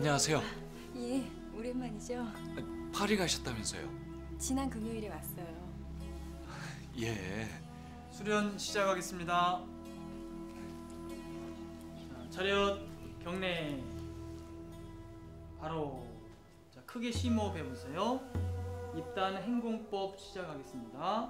안녕하세요. 예, 오랜만이죠. 파리 가셨다면서요? 지난 금요일에 왔어요. 예. 수련 시작하겠습니다. 자, 차렷 경례 바로 자, 크게 심호흡 해보세요. 입단 행공법 시작하겠습니다.